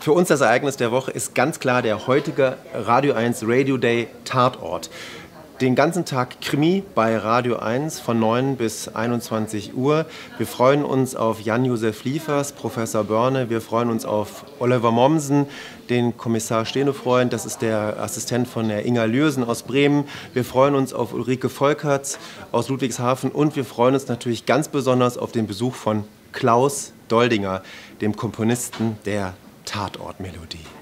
Für uns das Ereignis der Woche ist ganz klar der heutige Radio 1 Radio Day Tatort. Den ganzen Tag Krimi bei Radio 1 von 9 bis 21 Uhr. Wir freuen uns auf Jan-Josef Liefers, Professor Börne. Wir freuen uns auf Oliver Mommsen, den Kommissar Stenefreund. Das ist der Assistent von der Inga Lürsen aus Bremen. Wir freuen uns auf Ulrike Volkerts aus Ludwigshafen. Und wir freuen uns natürlich ganz besonders auf den Besuch von Klaus Doldinger, dem Komponisten der Tatortmelodie.